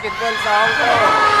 basketball sa Hong Kong.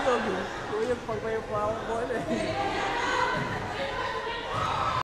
I Yogi, eu ia pagar.